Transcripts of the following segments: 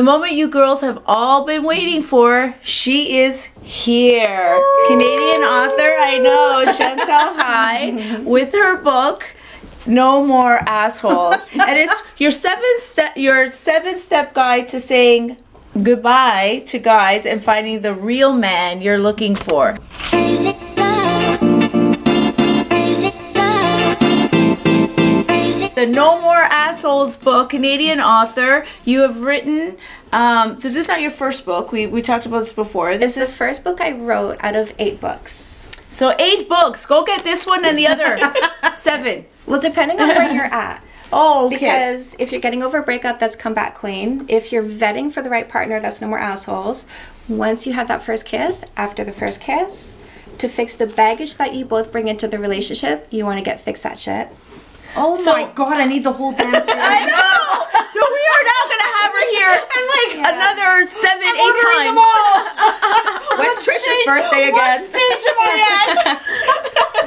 The moment you girls have all been waiting for, she is here. Canadian author, I know, Chantal Heide, with her book. No more assholes, and it's your seven step your seven step guide to saying goodbye to guys and finding the real man you're looking for. The No More Assholes book, Canadian author. You have written. Um, so this is not your first book. We we talked about this before. This This is the first book I wrote out of eight books. So eight books. Go get this one and the other seven. Well, depending on where you're at. Oh, okay. Because if you're getting over a breakup, that's come back clean. If you're vetting for the right partner, that's no more assholes. Once you have that first kiss, after the first kiss, to fix the baggage that you both bring into the relationship, you want to get fixed that shit. Oh my god, I need the whole damn series. I know. So we are now gonna have her here and like another seven, eight times. When's Trisha's birthday again?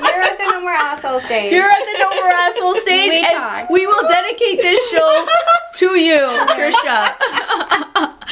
You're at the no more asshole stage. You're at the No More Asshole stage, We and talked. we will dedicate this show to you, Trisha.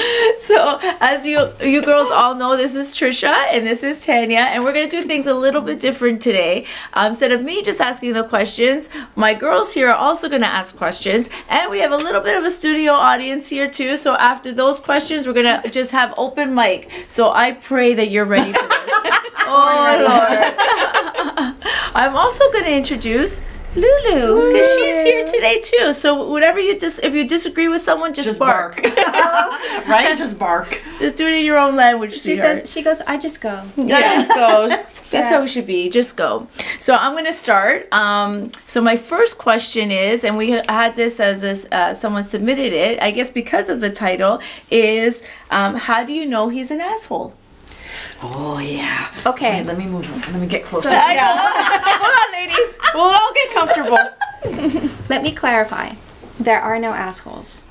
so, as you you girls all know, this is Trisha and this is Tanya, and we're gonna do things a little bit different today. Um, instead of me just asking the questions, my girls here are also gonna ask questions, and we have a little bit of a studio audience here too. So after those questions, we're gonna just have open mic. So I pray that you're ready for this. oh Lord. I'm also going to introduce Lulu because she's here today too. So whatever you dis- if you disagree with someone, just, Just bark. bark. right? Just bark. just do it in your own language. She sweetheart. says, she goes, I just go. Yeah, just go. That's Yeah. how it should be. Just go. So I'm going to start. Um, so my first question is, and we had this as a, uh, someone submitted it. I guess because of the title is, um, how do you know he's an asshole? Oh yeah. Okay. Wait, let me move. Let me get closer. So- I. Hold on, ladies. We'll all get comfortable. Let me clarify. There are no assholes.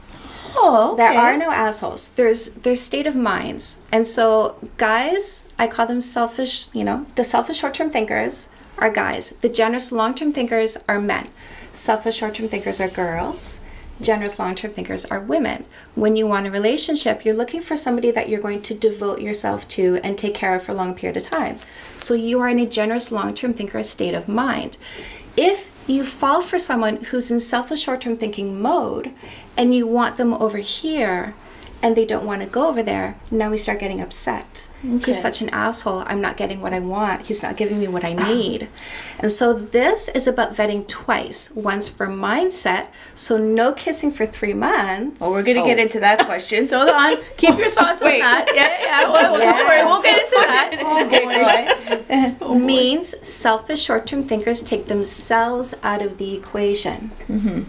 Oh, There are no assholes. There's there's state of minds. And so guys, I call them selfish, you know, the selfish short-term thinkers are guys. The generous long-term thinkers are men. Selfish short-term thinkers are girls. Generous long-term thinkers are women. When you want a relationship, you're looking for somebody that you're going to devote yourself to and take care of for a long period of time. So you are in a generous long-term thinker state of mind. If you fall for someone who's in selfish short term thinking mode and you want them over here and they don't want to go over there, now we start getting upset. Okay. He's such an asshole. I'm not getting what I want. He's not giving me what I need. And so this is about vetting twice once for mindset. So no kissing for three months. Well, we're gonna get Oh. into that question. So hold on, keep your thoughts on Wait. that. Yeah, yeah. yeah. Well, Don't worry, we'll get into that. Okay, go ahead. means selfish short term thinkers take themselves out of the equation. Mm-hmm.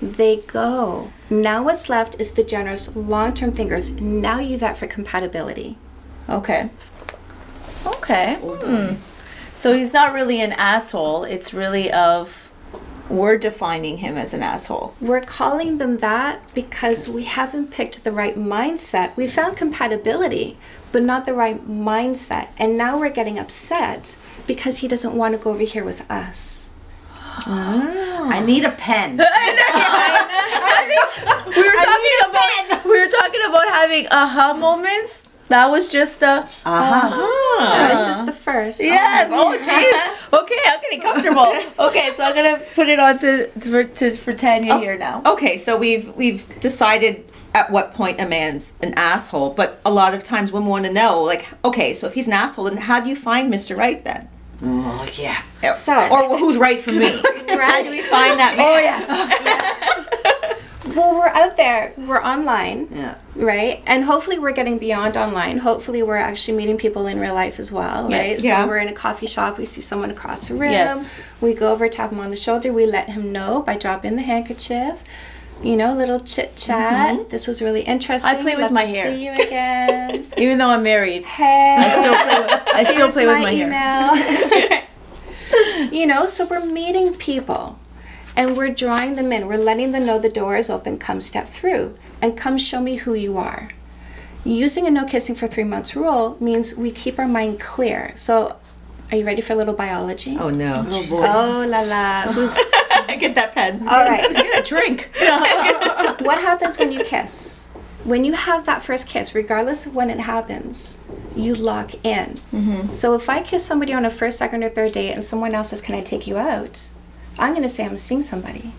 They go. Now, what's left is the generous long term thinkers. Now you vet for compatibility. Okay. Okay. Hmm. So he's not really an asshole. It's really of we're defining him as an asshole. We're calling them that because we haven't picked the right mindset. We found compatibility, but not the right mindset. And now we're getting upset because he doesn't want to go over here with us. I need a pen. We were talking about we were talking about having aha moments. That was just a Uh-huh. That was just the first. yes. Oh jeez. Okay, I'm getting comfortable. Okay, so I'm gonna put it on to for to, for Tanya here now. Okay, so we've we've decided at what point a man's an asshole, but a lot of times women want to know, like, okay, so if he's an asshole, then how do you find Mr. Right then? Oh yeah. So- or who's right for me? How do we find that man? Oh yes. Well, we're out there, we're online. Yeah. right? And hopefully we're getting beyond online. Hopefully we're actually meeting people in real life as well, Yes. right? So Yeah. we're in a coffee shop, we see someone across the room. Yes. We go over, tap him on the shoulder, we let him know by dropping the handkerchief. You know, little chit chat. This was really interesting. Mm-hmm. I play with Love my to hair. See you again. Even though I'm married, hey. I still play with, I still Here's play with my my hair. you know, so we're meeting people and we're drawing them in. We're letting them know the door is open. Come step through and come show me who you are. Using a no kissing for three months rule means we keep our mind clear. So, are you ready for a little biology? Oh no. Oh boy. Oh la la. Who's I get that pen. all right? Get a drink. What happens when you kiss? when you have that first kiss, regardless of when it happens, you lock in. Mm-hmm. So if I kiss somebody on a first, second, or third date and someone else says, Can I take you out? I'm going to say I'm seeing somebody.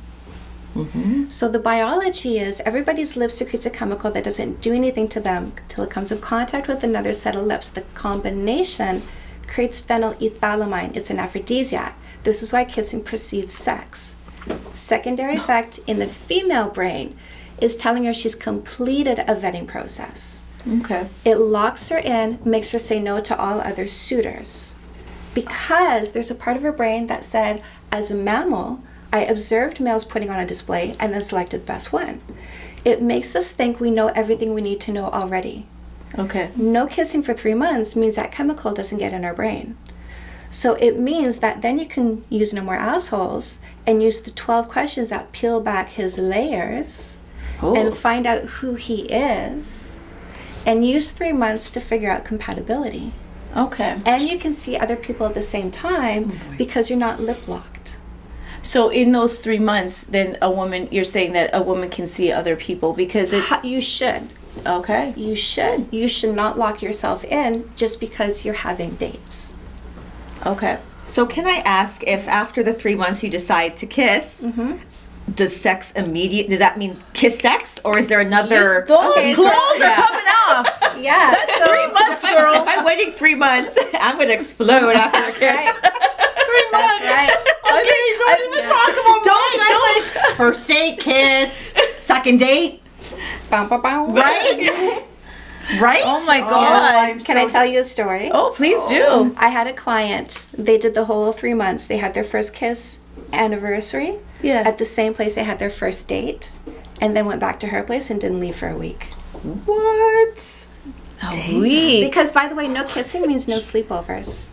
Mm-hmm. So the biology is everybody's lips secretes a chemical that doesn't do anything to them till it comes in contact with another set of lips. The combination creates phenylethylamine. It's an aphrodisiac. This is why kissing precedes sex. Secondary effect in the female brain is telling her she's completed a vetting process. Okay. It locks her in, makes her say no to all other suitors. Because there's a part of her brain that said, as a mammal, I observed males putting on a display and then selected the best one. It makes us think we know everything we need to know already. Okay. No kissing for three months means that chemical doesn't get in our brain. So it means that then you can use no more assholes and use the 12 questions that peel back his layers Oh. and find out who he is and use three months to figure out compatibility. Okay. And you can see other people at the same time oh, because you're not lip locked. So in those three months, then a woman, you're saying that a woman can see other people because it. You should. Okay. You should. You should not lock yourself in just because you're having dates. Okay. So can I ask if after the three months you decide to kiss, mm-hmm. does sex immediate? Does that mean kiss sex, or is there another? Those Okay, so- clothes yeah. are coming off. Yeah. That's three months, If, girl. I, if I'm waiting three months, I'm gonna explode after a kiss. Right. three months. right. Okay, don't even talk about Don't- mine. I'm like, first date, kiss, second date, Bow, bow, bow. right? Right? Oh my oh, I'm god. Can I tell you a story? Oh, please do. Oh. I had a client. They did the whole three months. They had their first kiss anniversary Yeah. at the same place they had their first date, and then went back to her place and didn't leave for a week. What? A week. Because, by the way, no kissing means no sleepovers.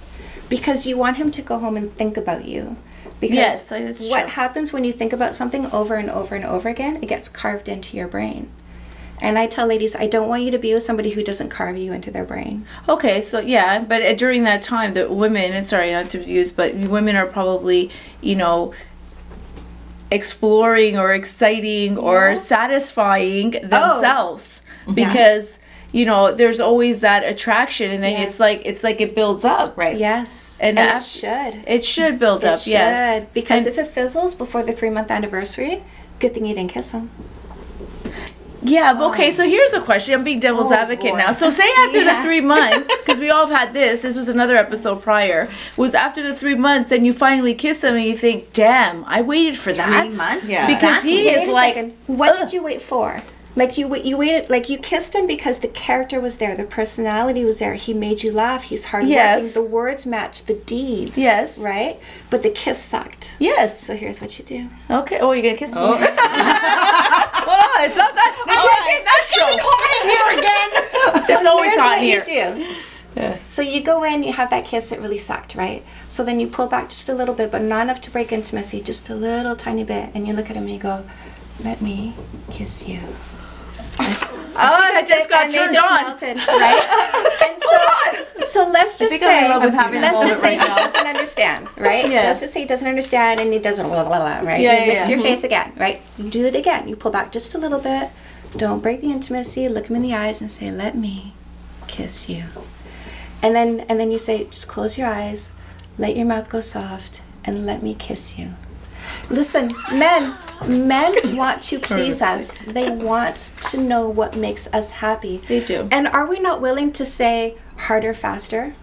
Because you want him to go home and think about you. Because Yes, that's what true. happens when you think about something over and over and over again, it gets carved into your brain. And I tell ladies, I don't want you to be with somebody who doesn't carve you into their brain. Okay, so yeah, but uh, during that time, the women, and sorry not to use, but women are probably, you know, exploring or exciting or satisfying themselves because you know there's always that attraction, and then Yes. it's like it's like it builds up, Right. Yes. And And, that- it should. It should build It up, should. yes. Because And- if it fizzles before the three month anniversary, good thing you didn't kiss him. Yeah, but okay, so um, here's a question. I'm being devil's oh, advocate boy. now. So say after Yeah. the three months, because we all have had this, this was another episode prior, was after the three months, then you finally kiss him and you think, damn, I waited for that. Three months? Yeah. Because he Wait is a like, second. What ugh. did you wait for? Like you wait, you waited, like you kissed him because the character was there, the personality was there. He made you laugh. He's hardworking. Yes. The words match the deeds. Yes. Right. But the kiss sucked. yes. So here's what you do. Okay. Oh, you're gonna kiss me? Oh. It's not that. It's not natural. Here again. It's always hot here. you do. So you go in, you have that kiss, it really sucked, right? So then you pull back just a little bit, but not enough to break intimacy, just a little tiny bit, and you look at him and you go, "Let me kiss you." oh, I just got turned just on. melted, right? and so, so let's just I'm say, love with you having now. let's just say right he doesn't understand, right? Yeah. Let's just say he doesn't understand and he doesn't blah blah blah, right? Yeah, you yeah, licks yeah. your face again, right? You do it again. You pull back just a little bit. Don't break the intimacy. Look him in the eyes and say, "Let me kiss you." And then and then you say, "Just close your eyes, let your mouth go soft, and let me kiss you." Listen, men, men want to please us. They want to know what makes us happy. They do. And are we not willing to say harder, faster?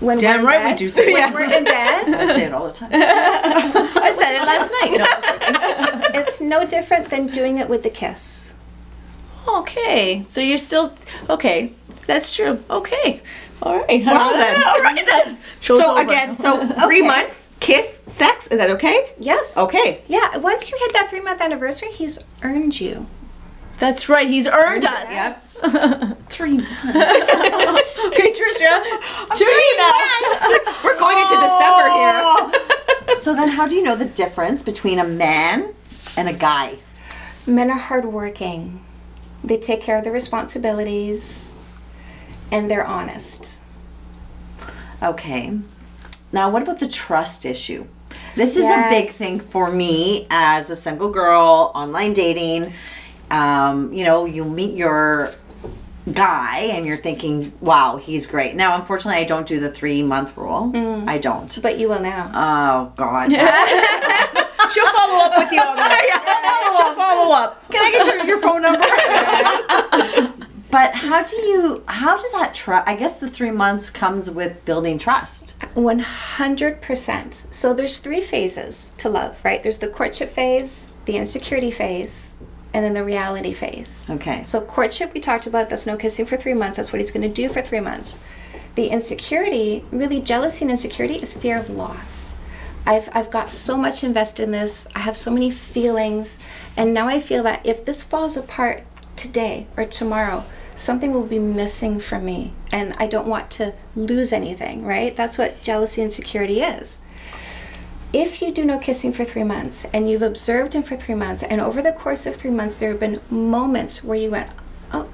When Damn we're in right we do say When we're in bed, I say it all the time. I said it last night. No, it's no different than doing it with the kiss. okay, so you're still okay. That's true. Okay. All right. Well then. All right then. Show's So over. again, so three months, kiss, sex. Is that okay? Yes. Okay. Yeah. Once you hit that three month anniversary, he's earned you. That's right. He's earned us. Yes. Three months. Okay, Trisha. Three months. We're going into December here. So then, how do you know the difference between a man and a guy? Men are hardworking. They take care of their responsibilities, and they're honest. Okay. Now, what about the trust issue? This is a big thing for me as a single girl, online dating. Um, you know, you meet your guy and you're thinking, wow, he's great. Now, unfortunately, I don't do the three month rule. I don't. But you will now. Oh, God. She'll follow up with you on that. She'll follow up. Can I get your, your phone number? but how do you, how does that trust? I guess the three months comes with building trust. 100%. So there's three phases to love, right? There's the courtship phase, the insecurity phase, and then the reality phase. Okay. So courtship we talked about, that's no kissing for 3 months. That's what he's going to do for 3 months. The insecurity, really jealousy and insecurity is fear of loss. I've I've got so much invested in this. I have so many feelings and now I feel that if this falls apart today or tomorrow, something will be missing from me and I don't want to lose anything, right? That's what jealousy and insecurity is if you do no kissing for three months and you've observed him for three months and over the course of three months there have been moments where you went oh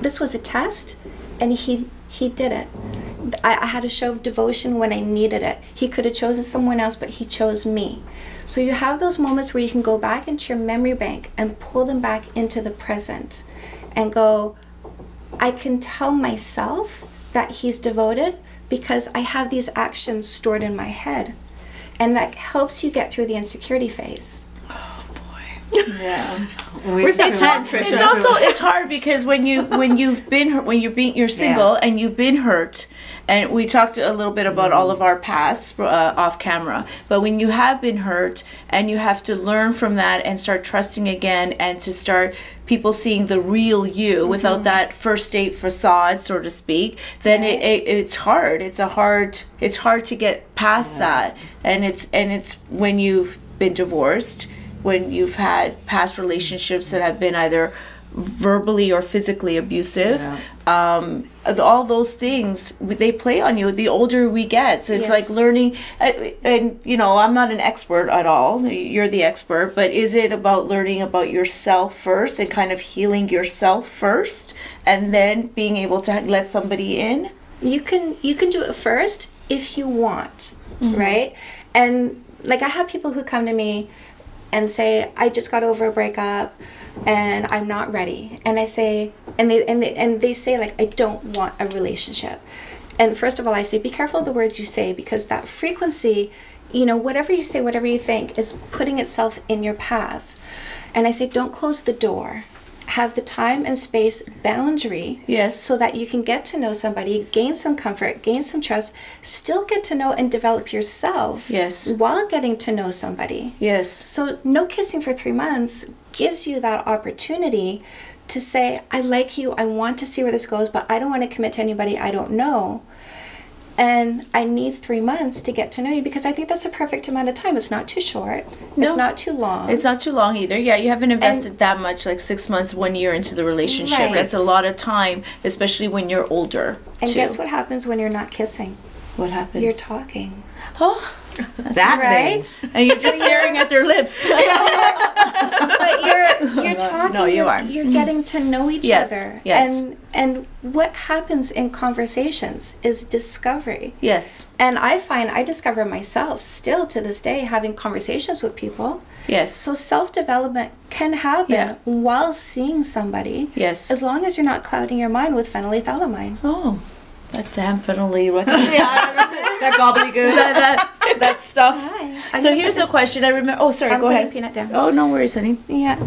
this was a test and he he did it. I, I had a show of devotion when i needed it. He could have chosen someone else but he chose me. So you have those moments where you can go back into your memory bank and pull them back into the present and go I can tell myself that he's devoted because I have these actions stored in my head. And that helps you get through the insecurity phase. Oh boy. Yeah. We- Where's that ten, Trisha? It's also it's hard because when you when you've been hurt, when you're being you're single and you've been hurt, and we talked a little bit about all of our pasts uh, off camera. But when you have been hurt and you have to learn from that and start trusting again and to start people seeing the real you mm-hmm. without that first date facade, so to speak, then it, it, it's hard. It's a hard. It's hard to get past that, and it's and it's when you've been divorced when you've had past relationships that have been either verbally or physically abusive um, all those things they play on you the older we get. So it's like learning uh, and you know i'm not an expert at all. You're the expert but is it about learning about yourself first and kind of healing yourself first and then being able to let somebody in? You can you can do it first if you want right? And like i have people who come to me and say i just got over a breakup and i'm not ready and i say and they and they, and they say like i don't want a relationship and first of all i say be careful of the words you say because that frequency you know whatever you say whatever you think is putting itself in your path and i say don't close the door have the time and space boundary Yes. so that you can get to know somebody, gain some comfort, gain some trust, still get to know and develop yourself. Yes. While getting to know somebody. yes So no kissing for 3 months gives you that opportunity to say I like you, I want to see where this goes, but I don't want to commit to anybody I don't know. And I need three months to get to know you because I think that's a perfect amount of time. It's not too short. No. It's not too long. It's not too long either. Yeah, you haven't invested that much, like six months, one year into the relationship. Right. That's a lot of time, especially when you're older. and too. guess what happens when you're not kissing? What happens? You're talking. oh, that Right? thing. and you're just staring at their lips. but you're you're talking. no, you you're, are. You're getting to know each Yes, other. yes. And and what happens in conversations is discovery. yes, And I find I discover myself still to this day having conversations with people. yes. So self development can happen Yeah. while seeing somebody. Yes. As long as you're not clouding your mind with phenylethylamine. oh, that definitely. Rec- that gobbledygook. that, that, that stuff. Hi. I'm So here's put a question. I remember. Oh, sorry. I'm go ahead. peanut down. Oh, no worries, honey. Yeah.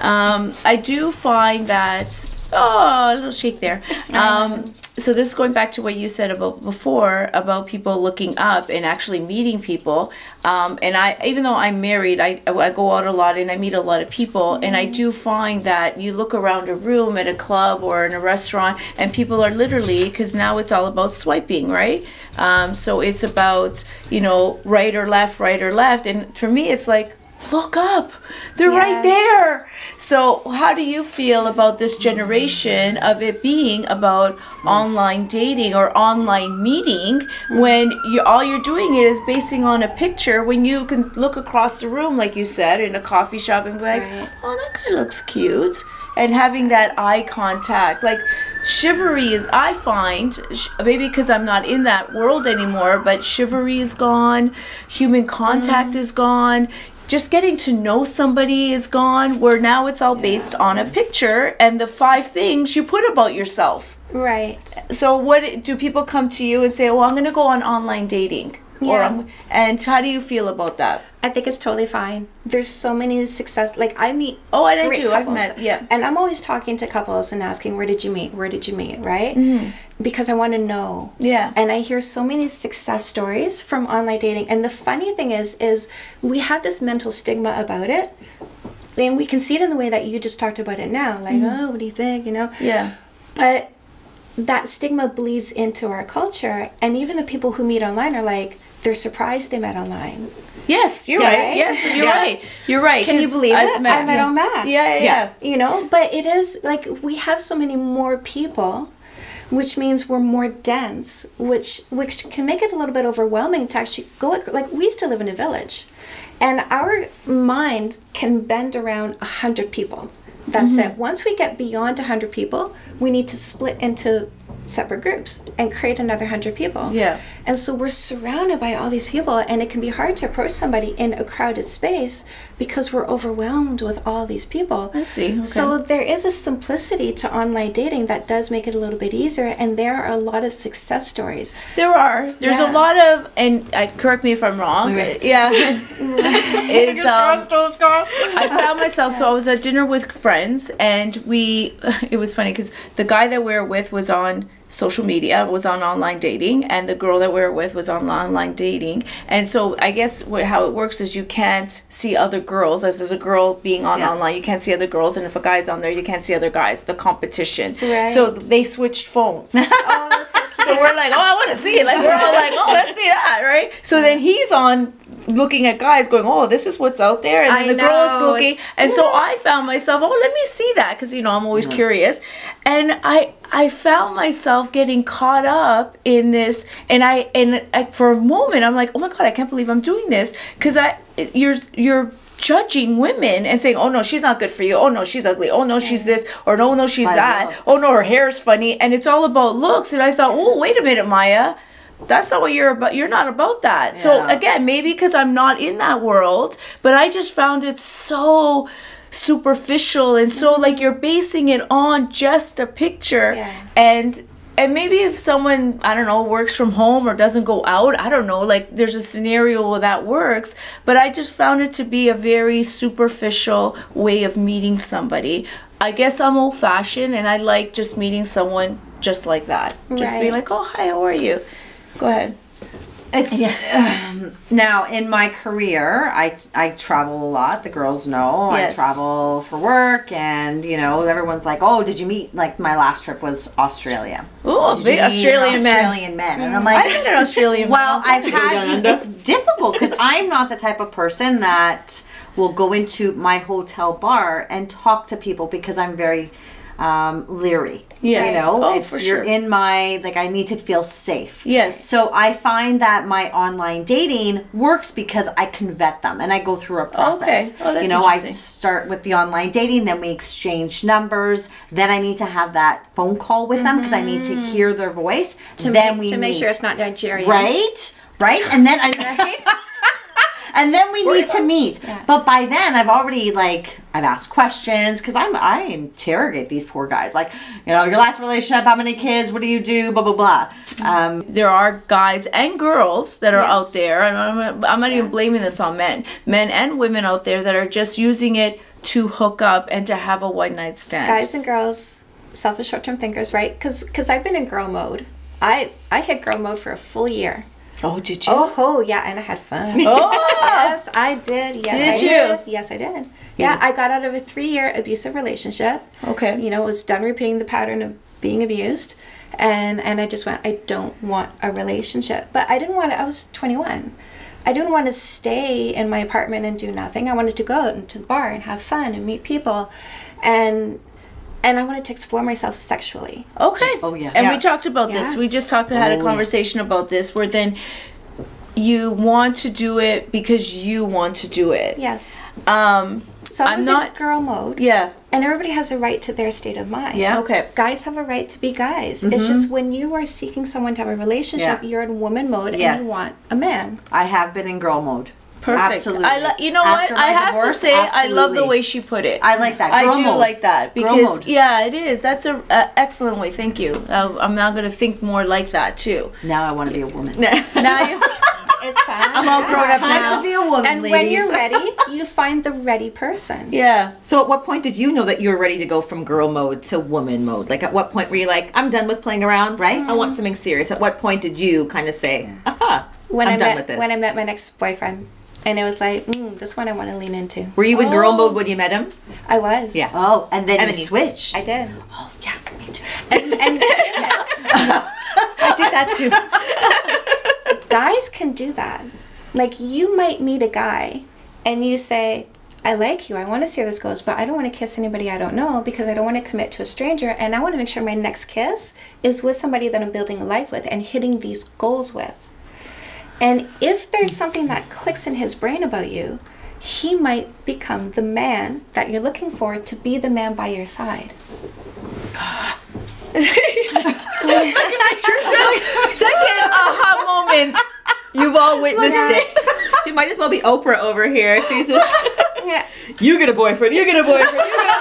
Um, I do find that oh, a little shake there. Um, so this is going back to what you said about before about people looking up and actually meeting people. Um, and I, even though I'm married, I, I go out a lot and I meet a lot of people, and I do find that you look around a room at a club or in a restaurant, and people are literally because now it's all about swiping, right? Um, so it's about you know right or left, right or left, and for me, it's like look up, they're right there. So, how do you feel about this generation of it being about online dating or online meeting when you all you're doing it is basing on a picture when you can look across the room like you said in a coffee shop and be like, Right. "Oh, that guy looks cute." And having that eye contact, like chivalry is, I find, maybe because I'm not in that world anymore, but chivalry is gone, human contact mm-hmm. is gone just getting to know somebody is gone where now it's all based on a picture and the five things you put about yourself. Right. so what do people come to you and say well i'm going to go on online dating Yeah. I'm, and how do you feel about that I think it's totally fine. There's so many success. Like I meet. Oh, and I do. I've met- yeah. And I'm always talking to couples and asking, "Where did you meet? Where did you meet?" Right? Because I want to know. Mm-hmm. Yeah. And I hear so many success stories from online dating. And the funny thing is, is we have this mental stigma about it, and we can see it in the way that you just talked about it now. Like, oh, what do you think? You know. Mm-hmm. yeah But that stigma bleeds into our culture, and even the people who meet online are like, they're surprised they met online. yes you're Yeah, right. right? yes you're Yeah. right you're right Can you believe I've it? met- I met on Match. yeah yeah, yeah. You know, but it is like we have so many more people, which means we're more dense, which which can make it a little bit overwhelming to actually go. Like we used to live in a village, and our mind can bend around a hundred people. That's Mm-hmm. it. Once we get beyond a hundred people, we need to split into separate groups and create another 100 people. Yeah. And so we're surrounded by all these people and it can be hard to approach somebody in a crowded space because we're overwhelmed with all these people. I see, okay. So there is a simplicity to online dating that does make it a little bit easier and there are a lot of success stories. There are. There's Yeah. a lot of, and uh, correct me if I'm wrong. Okay. Yeah, is um, scars. I found myself. So I was at dinner with friends, and we. It was funny because the guy that we were with was on social media, was on online dating, and the girl that we were with was on online dating. And so I guess how it works is you can't see other girls. As there's a girl being on Yeah. online, you can't see other girls, and if a guy's on there, you can't see other guys. The competition. So they switched phones. Oh, so So we're like, oh, I want to see it. Like we're all like, oh, let's see that, right? So then he's on looking at guys, going, oh, this is what's out there, and then I the girl is know, looking, and so I found myself, oh, let me see that, because you know I'm always curious, and I I found myself getting caught up in this, and I and I, for a moment I'm like, oh my god, I can't believe I'm doing this, because I you're you're judging women and saying, "Oh no, she's not good for you. Oh no, she's ugly. Oh no, she's this. Or no, no, she's By that. looks. Oh no, her hair's funny." And it's all about looks. And I thought, "Oh, wait a minute, Maya. That's not what you're about. You're not about that." So again, maybe because I'm not in that world, but I just found it so superficial and so mm-hmm. like you're basing it on just a picture Yeah. and and maybe if someone i don't know works from home or doesn't go out i don't know like there's a scenario where that works but i just found it to be a very superficial way of meeting somebody i guess i'm old fashioned and i like just meeting someone just like that just be Right. like oh hi how are you go ahead It's um, now in my career, I I travel a lot. The girls know Yes. I travel for work, and you know everyone's like, "Oh, did you meet?" Like my last trip was Australia. Ooh, big Australian man. Australian men, and I'm like, i met an australian well. I've had it's difficult because I'm not the type of person that will go into my hotel bar and talk to people because I'm very um, leery. Yes. you know, Oh, it's for you're sure. in my like I need to feel safe. Yes. So I find that my online dating works because I can vet them and I go through a process. Okay. Oh, that's you know, I start with the online dating, then we exchange numbers, then I need to have that phone call with them because I need to hear their voice. Mm-hmm. to then make, we to make sure it's not Nigerian. Right? Right? And then I And then we need to meet. But by then I've already like I've asked questions because I'm I interrogate these poor guys. Like, you know, your last relationship, how many kids, what do you do? Blah blah blah. Um there are guys and girls that are Yes. out there, and I'm, I'm not even blaming this on men, men and women out there that are just using it to hook up and to have a one night stand. Guys and girls, selfish short-term thinkers, right? Because because I've been in girl mode. I I hit girl mode for a full year. Oh, did you? Oh ho, yeah, and I had fun. Oh! yes, I did. Yes, Did I you? did. Yes, I did. Yeah, I got out of a three-year abusive relationship. Okay. You know, was done repeating the pattern of being abused, and and I just went. I don't want a relationship, but I didn't want. to I was 21. I didn't want to stay in my apartment and do nothing. I wanted to go out into the bar and have fun and meet people, and and I wanted to explore myself sexually. Okay. Oh, yeah. And we talked about this. We just talked had Oh, a yeah. conversation about this where then you want to do it because you want to do it. Yes. Um So I I'm not in girl mode. yeah. And everybody has a right to their state of mind. Yeah. Okay. Guys have a right to be guys. It's just when you are seeking someone to have a relationship, Yeah. you're in woman mode Yes. and you want a man. I have been in girl mode. Perfect. Absolutely. I lo- you know After what? I have divorce, to say I love the way she put it. I like that. I do mode. like that Girl because mode. yeah, it is. That's a, a excellent way. Thank you. Uh, I'm now going to think more like that too. Now I want to be a woman. Now you It's time. I'm all grown up now. to be a woman, And ladies. when you're ready, you find the ready person. Yeah. So at what point did you know that you were ready to go from girl mode to woman mode? Like at what point were you like, I'm done with playing around? Right. I want something serious. At what point did you kind of say, aha, When I'm I done met with this? when I met my next boyfriend, and it was like, mm, this one I want to lean into. were you in girl Oh. mode when you met him? I was. Yeah. oh, and then And you then you- switched. I did. Oh yeah, me too. And, and I did that too. guys can do that. Like you might meet a guy, and you say. I like you. I want to see where this goes, but I don't want to kiss anybody I don't know because I don't want to commit to a stranger. And I want to make sure my next kiss is with somebody that I'm building a life with and hitting these goals with. And if there's something that clicks in his brain about you, he might become the man that you're looking for to be the man by your side. Second aha moment. You've all witnessed it. You might as well be Oprah over here. She's just, Yeah, you get a boyfriend. You get a boyfriend. You get a-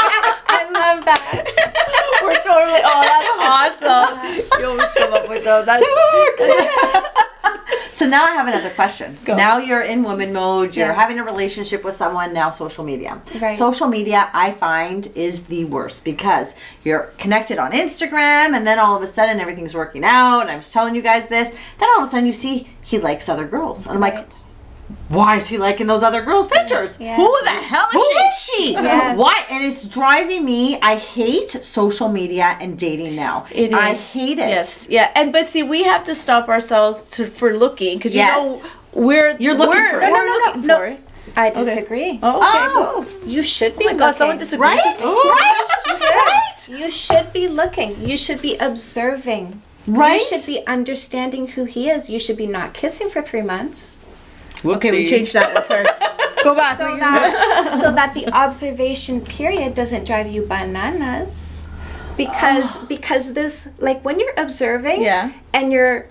I love that. We're totally. Oh, that's awesome. You always come up with those. That's So now I have another question. Go. Now you're in woman mode, you're Yes. having a relationship with someone, now social media. Right. Social media I find is the worst because you're connected on Instagram and then all of a sudden everything's working out and I was telling you guys this. Then all of a sudden you see he likes other girls. And I'm like, Right. Why is he liking those other girls' pictures? Yeah. Who the hell is Who she? is she? Yes. Why? And it's driving me. I hate social media and dating now. It is. I hate it. Yes, yeah, and but see, we have to stop ourselves to for looking because you Yes. know we're You're looking we're, for it. We're No, no, no, no. for it. I disagree. Oh, okay, Oh. go. You should oh be Oh my God, someone looking. disagrees. Right? Oh. with me. Right? You should be looking. You should be observing. Right? You should be understanding who he is. You should be not kissing for three months. Okay, we changed that one. Sorry. Go back. So that, so that the observation period doesn't drive you bananas. Because because this like when you're observing Yeah. and you're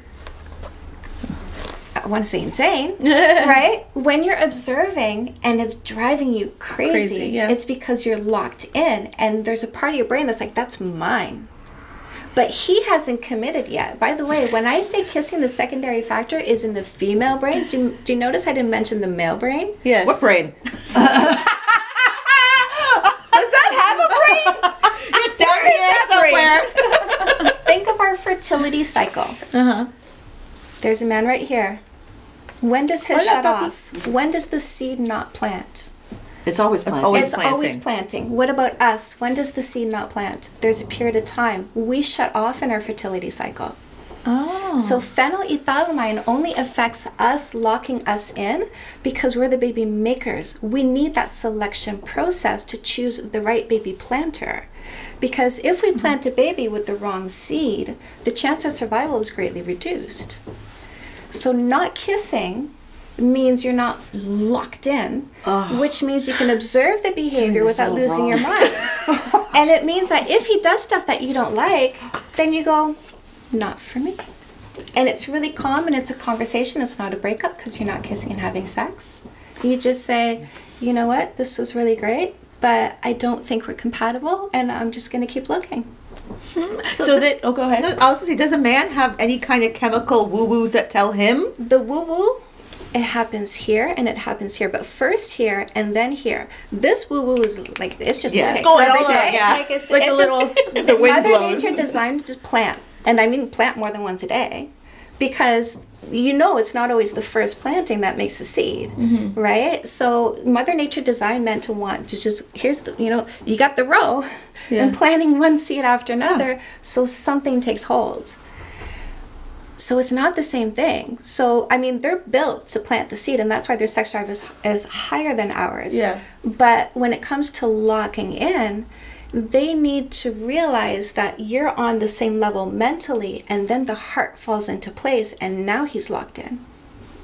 I want to say insane, right? When you're observing and it's driving you crazy, Crazy, yeah. it's because you're locked in and there's a part of your brain that's like, that's mine. But he hasn't committed yet. By the way, when I say kissing, the secondary factor is in the female brain. Do you, do you notice I didn't mention the male brain? Yes. What brain? Does that have a brain? It's down here somewhere. Think of our fertility cycle. Uh huh. There's a man right here. When does his Hola, shut papi. off? When does the seed not plant? It's always planted. always- it's always planting. planting. What about us? When does the seed not plant? There's a period of time. We shut off in our fertility cycle. Oh. So phenylethylamine only affects us, locking us in, because we're the baby makers. We need that selection process to choose the right baby planter. Because if we mm-hmm. plant a baby with the wrong seed, the chance of survival is greatly reduced. So not kissing means you're not locked in, which means you can observe the behavior without losing your mind. and it means that if he does stuff that you don't like, then you go, not for me. And it's really calm and it's a conversation. It's not a breakup because you're not kissing and having sex. You just say, you know what, this was really great, but I don't think we're compatible and I'm just going to keep looking. Hmm. So, that. Oh, go ahead. No, I was gonna say, does a man have any kind of chemical woo woos that tell him? The woo woo, it happens here and it happens here, but first here and then here. This woo woo is like, it's just Yeah, like, it's going all right? around, yeah. Like it's Like it a just- little- The wind Mother blows. Nature designed to just plant, and I mean plant more than once a day, because you know it's not always the first planting that makes a seed, Mm-hmm. right? So Mother Nature designed meant to want to just here's the you know you got the row, Yeah. and planting one seed after another, so something takes hold. So it's not the same thing. So I mean, they're built to plant the seed, and that's why their sex drive is is higher than ours. Yeah. But when it comes to locking in, they need to realize that you're on the same level mentally, and then the heart falls into place, and now he's locked in.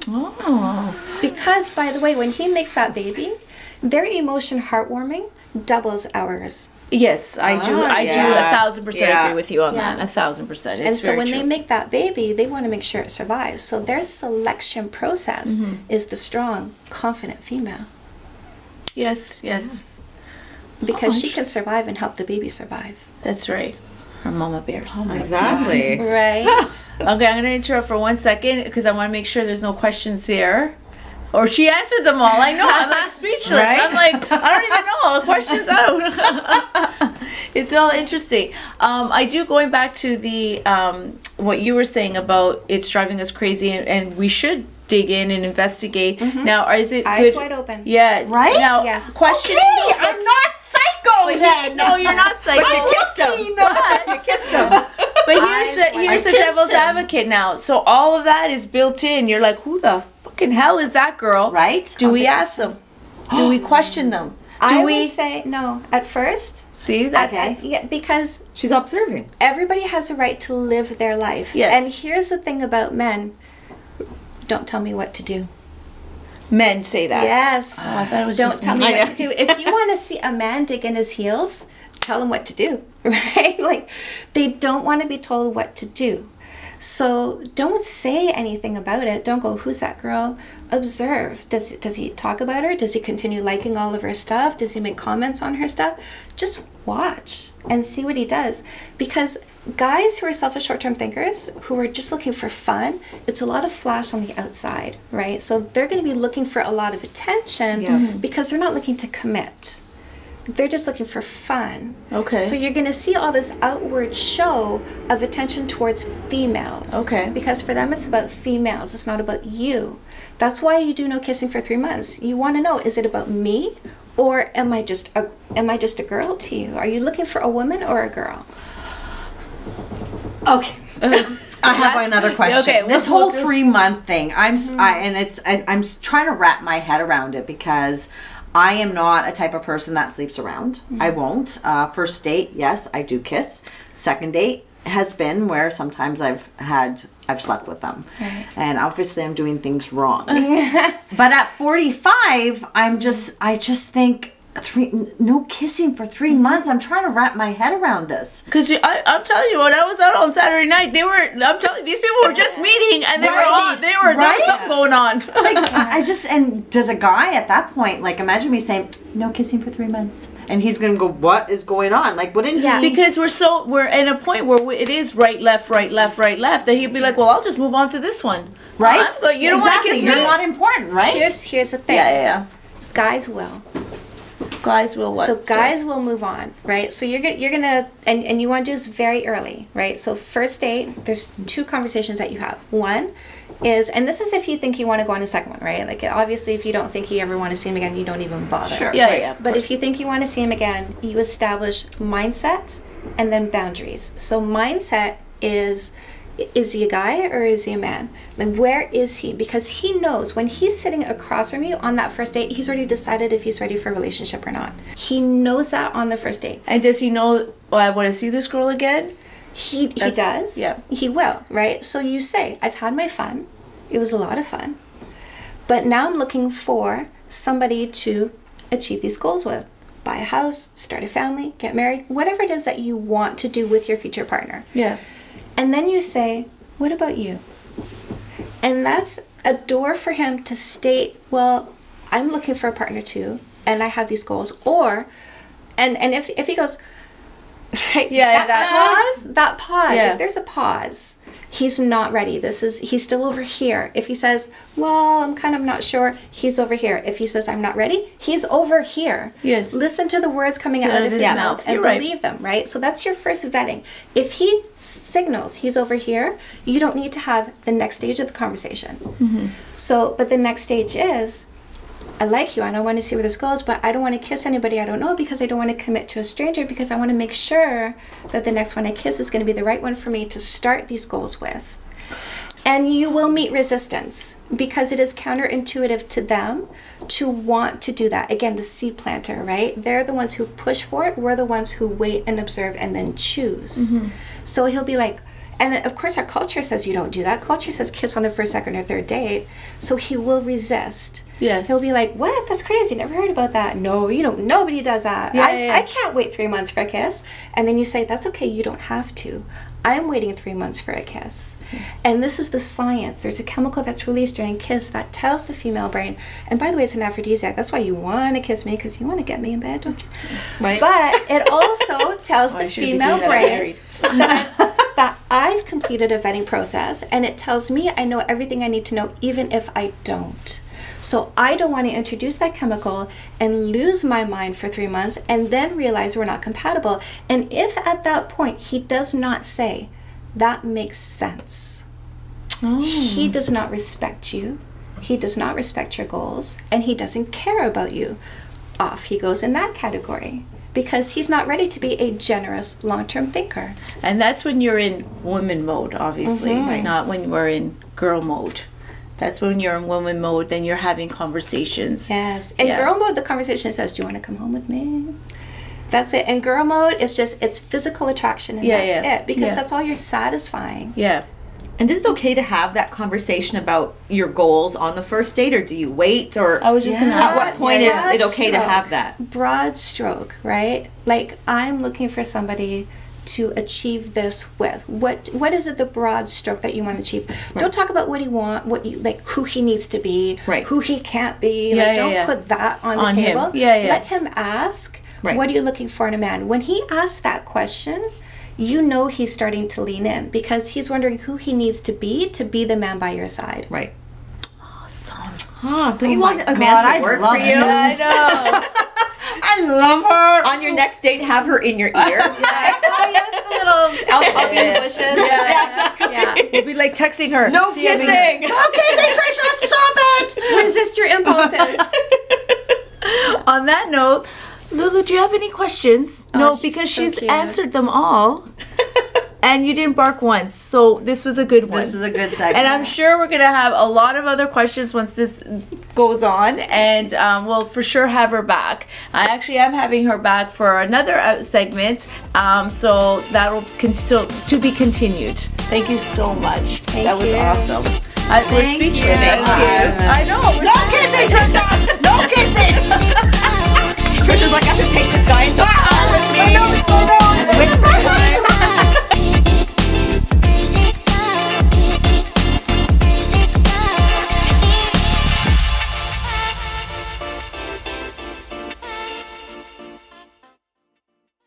Oh. Because, by the way, when he makes that baby, their emotion heartwarming doubles ours. Yes, I do. Ah, I do a thousand percent Yeah. agree with you on Yeah. that. A thousand percent. It's and so very when true. they make that baby, they want to make sure it survives. So their selection process Mm-hmm. is the strong, confident female yes, yes, because she can survive and help the baby survive. that's right. Her mama bears. Oh Exactly. Right? Okay, I'm gonna interrupt for one second because I want to make sure there's no questions here. Or she answered them all. I know. I'm like speechless. Right? I'm like, I don't even know. Questions out. it's all interesting. Um, I do going back to the um, what you were saying about it's driving us crazy, and, and we should dig in and investigate. Now, is it Eyes good? wide open. Yeah. Right? Now, Yes. Question. Hey, I'm not psycho then. No, you're not psycho. But you kissed him. You kissed him. But here's Eyes the wide here's the devil's him. advocate now. So all of that is built in. You're like, who the fucking hell is that girl? Right? Do oh, we ask them? Do we question them? Do I we would say no. At first, see that's okay. yeah, because She's observing. everybody has a right to live their life. Yes. And here's the thing about men: don't tell me what to do. men say that? Yes. Oh, I thought it was don't just tell me. me what to do. If you want to see a man dig in his heels, tell him what to do, right? Like they don't want to be told what to do. So don't say anything about it. Don't go, who's that girl? Observe. Does does he talk about her? Does he continue liking all of her stuff? Does he make comments on her stuff? Just watch and see what he does. Because guys who are selfish short-term thinkers, who are just looking for fun, it's a lot of flash on the outside, right? So they're going to be looking for a lot of attention Yeah. Mm-hmm. because they're not looking to commit. They're just looking for fun. Okay. So you're going to see all this outward show of attention towards females. Okay. Because for them it's about females. It's not about you. That's why you do no kissing for 3 months. You want to know is it about me or am I just a am I just a girl to you? Are you looking for a woman or a girl? Okay. I have another question. okay, this we'll- whole we'll three month thing, I'm s I and it's I, I'm trying to wrap my head around it because I am not a type of person that sleeps around. I won't. Uh, first date, yes, I do kiss. Second date has been where sometimes I've had I've slept with them, and obviously I'm doing things wrong. but at 45, I'm just I just think. Three, no kissing for 3 months. I'm trying to wrap my head around this. Because I'm telling you, when I was out on Saturday night, they were. I'm telling you, these people were just meeting, and they were Right. on. They were. There was Right. something going on. like I I just and does a guy at that point like imagine me saying no kissing for three months and he's gonna go what is going on like wouldn't Yeah. he because we're so we're in a point where we, it is right, left, right, left, right, left. That he'd be like, well, I'll just move on to this one. right I'm good. You don't exactly. want to kiss you're not important right Here's here's the thing. yeah, yeah, yeah. Guys will. Guys will what? So guys will move on, right? So you're gonna you're gonna and, and you want to do this very early, right? So first date, there's two conversations that you have. One is, and this is if you think you want to go on a second one, right? Like obviously, if you don't think you ever want to see him again, you don't even bother. Sure. Yeah, right? yeah, of But course. if you think you want to see him again, you establish mindset and then boundaries. So mindset is is he a guy or is he a man? Then where is he? Because he knows when he's sitting across from you on that first date, he's already decided if he's ready for a relationship or not. He knows that on the first date. And does he know? Oh, I want to see this girl again. He he does. yeah. He will, right? So you say, I've had my fun. It was a lot of fun. But now I'm looking for somebody to achieve these goals with. Buy a house, start a family, get married, whatever it is that you want to do with your future partner. Yeah. And then you say, What about you? And that's a door for him to state, Well, I'm looking for a partner too, and I have these goals. Or, and, and if, if he goes, right, Yeah, that, that- pause, that pause, Yeah. if there's a pause, he's not ready. This is, he's still over here. If he says, Well, I'm kind of not sure, he's over here. If he says, I'm not ready, he's over here. Yes. Listen to the words coming out, of his mouth, and right. believe them, right? So that's your first vetting. If he signals he's over here, you don't need to have the next stage of the conversation. Mm-hmm. So, but the next stage is, I like you and I want to see where this goes, but I don't want to kiss anybody I don't know because I don't want to commit to a stranger because I want to make sure that the next one I kiss is going to be the right one for me to start these goals with. And you will meet resistance because it is counterintuitive to them to want to do that. Again, the seed planter, right? They're the ones who push for it. We're the ones who wait and observe and then choose. Mm-hmm. So he'll be like, And then, of course, our culture says you don't do that. Culture says kiss on the first, second, or third date. So he will resist. Yes. He'll be like, "What? That's crazy. Never heard about that. No, you don't. Nobody does that. Yeah, I, yeah, yeah. I can't wait three months for a kiss." And then you say, "That's okay. You don't have to. I'm waiting three months for a kiss." And this is the science. There's a chemical that's released during kiss that tells the female brain. And by the way, it's an aphrodisiac. That's why you want to kiss me because you want to get me in bed, don't you? Right. But it also tells I the female brain that, I've, completed a vetting process and it tells me I know everything I need to know, even if I don't. So I don't want to introduce that chemical and lose my mind for three months and then realize we're not compatible. And if at that point he does not say, that makes sense, he oh. does not respect you, he does not respect your goals, and he doesn't care about you, off he goes in that category because he's not ready to be a generous long term thinker. And that's when you're in woman mode, obviously, Mm-hmm. not when we're in girl mode. That's when you're in woman mode, then you're having conversations. Yes. In Yeah. girl mode, the conversation says, Do you want to come home with me? That's it. In girl mode, it's just it's physical attraction and Yeah, that's yeah. it. Because that's all you're satisfying. Yeah. And is it okay to have that conversation about your goals on the first date, or do you wait, or I was just gonna at what point Yeah. is it okay to have that? Broad stroke, right? Like I'm looking for somebody to achieve this with. What what is it the broad stroke that you want to achieve? Don't talk about what he want, what you like who he needs to be, Right. who he can't be. Yeah, like yeah, don't yeah. put that on, On the him. table. Yeah, yeah. Let him ask, Right. what are you looking for in a man? When he asks that question, you know he's starting to lean in because he's wondering who he needs to be to be the man by your side. Right. Awesome. Huh, don't you want a God, man to I work for it. you? I know. I love her. On your next date, have her in your ear. oh yes, the little I'll, I'll be in the bushes. Yeah. we'll be like texting her. No DMing her. kissing. Trisha, stop it. Resist your impulses. On that note, Lulu, do you have any questions? no, she's because so she's cute. answered them all. and you didn't bark once. So this was a good one. This was a good segment. and I'm sure we're gonna have a lot of other questions once this goes on, and um, we'll for sure have her back. I actually am having her back for another uh, segment, um, so that will con- still to be continued. Thank you so much. that was you. awesome. I, we're Thank speechless. you. Thank you. I know. No kissing, Trisha. No kissing. Trisha's like, I have to take this dice. Ah! Oh, no, no, no,